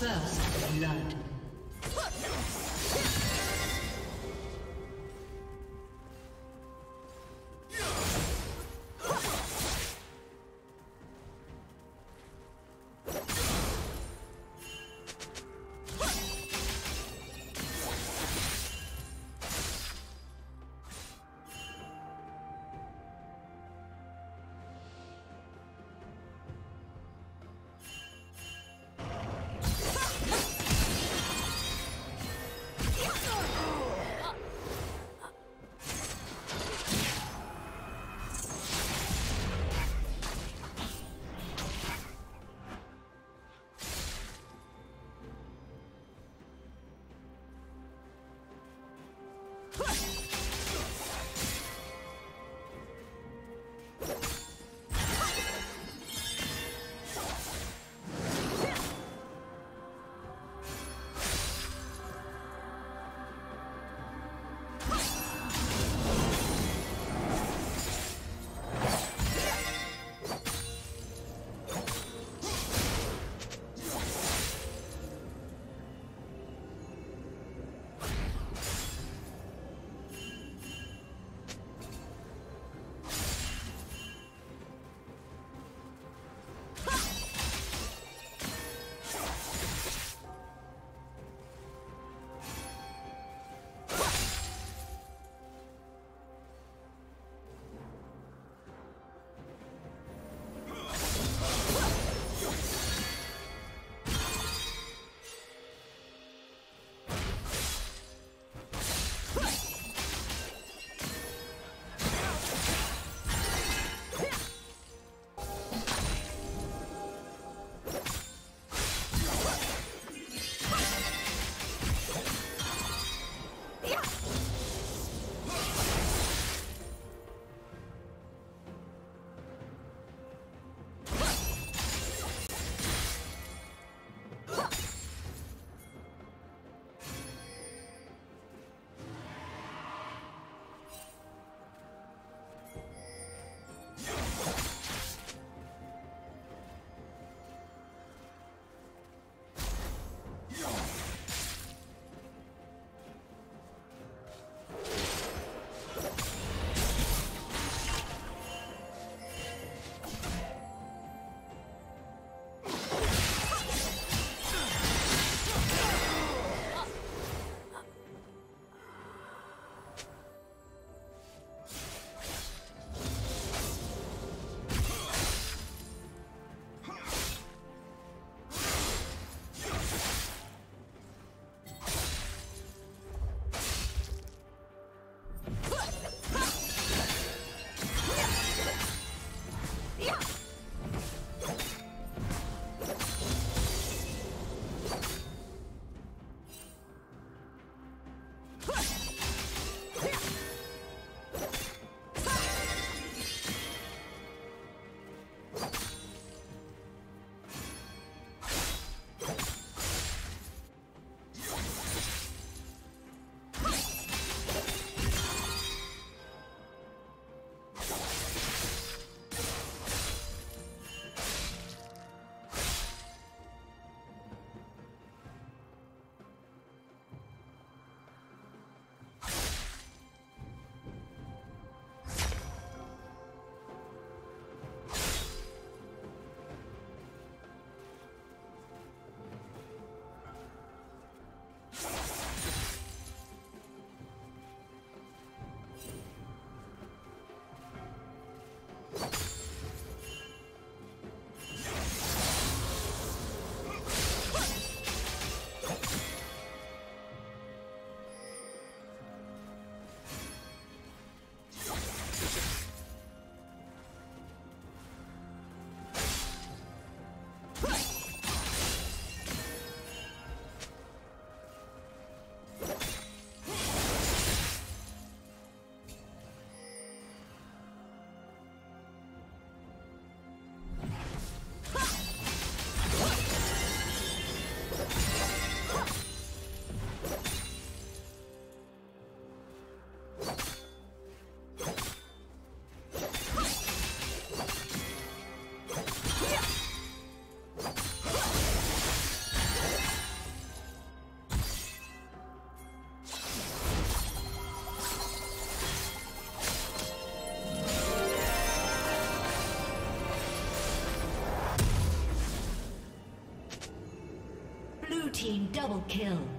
First blood. Double kill.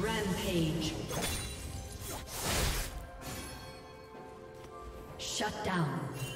Rampage. Shut down.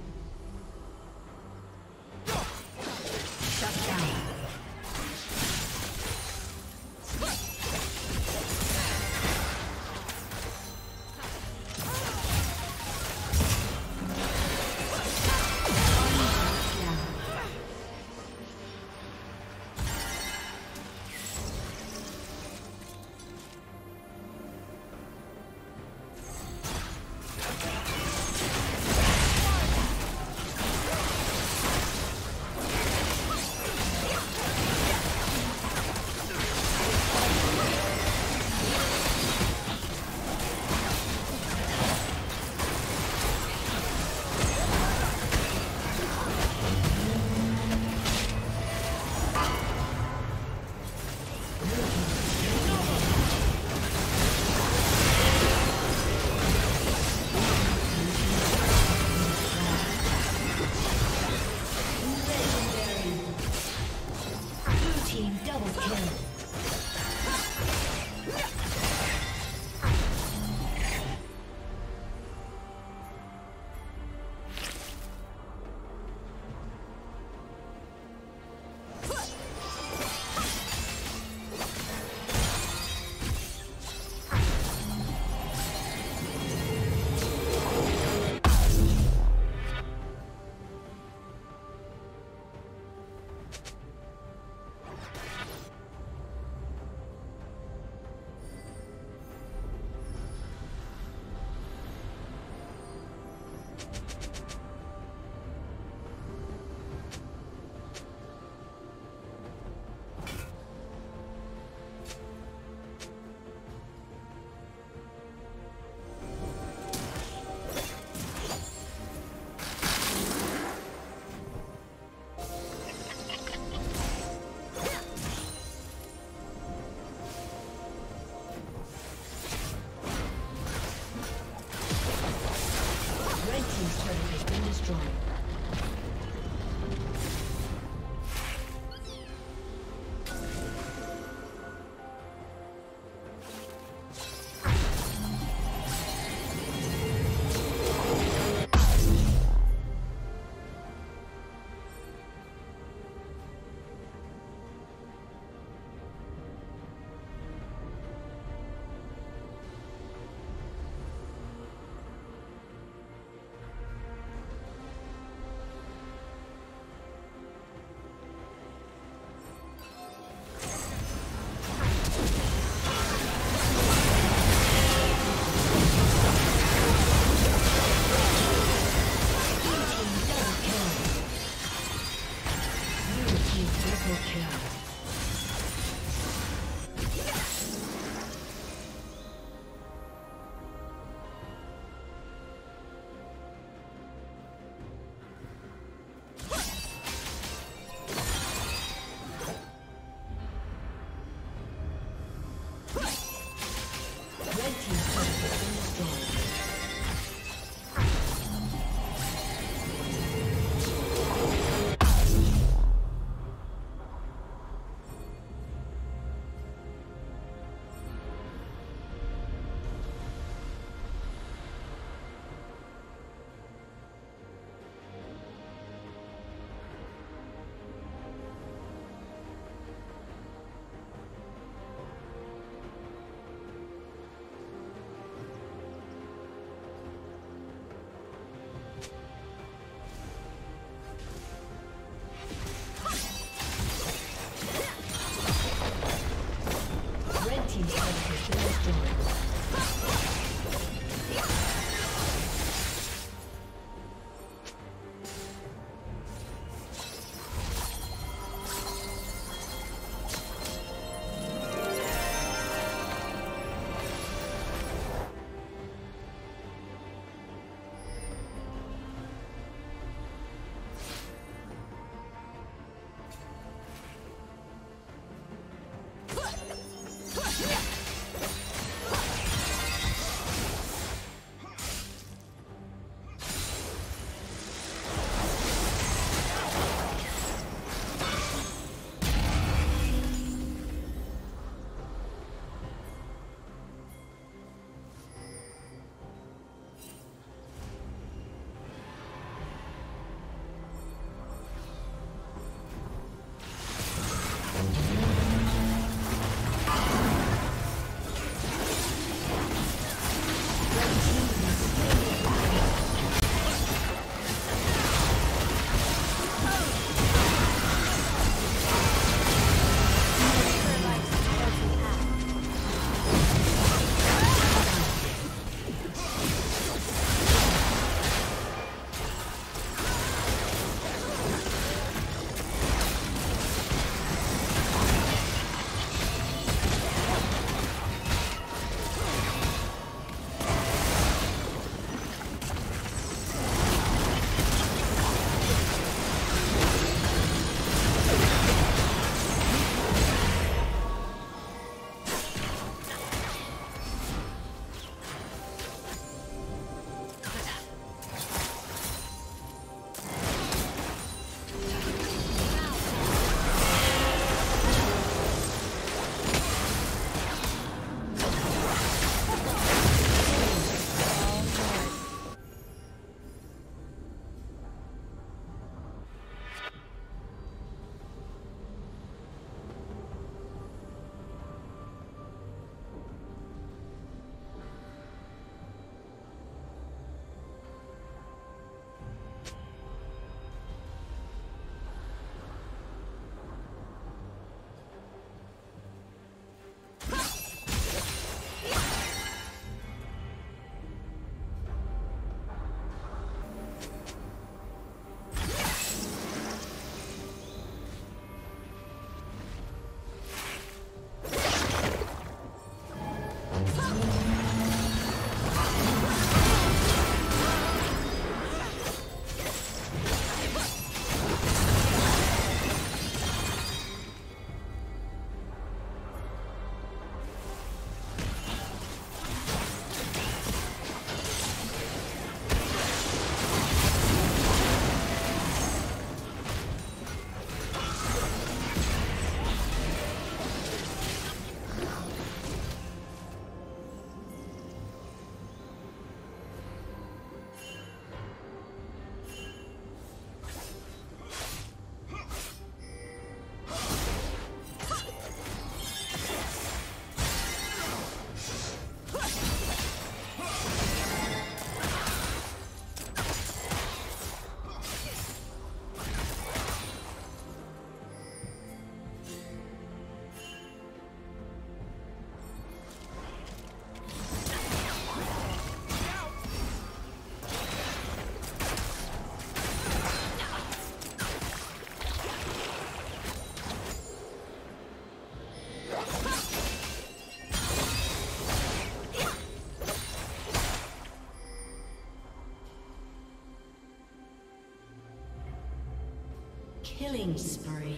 Killing spree.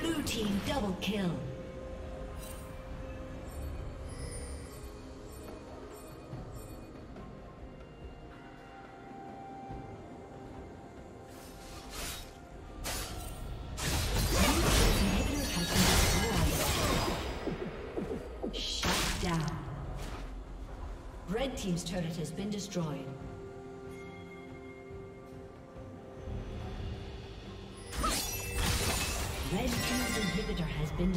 Blue team double kill. Shut down. Red Team's turret has been destroyed.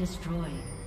Destroyed.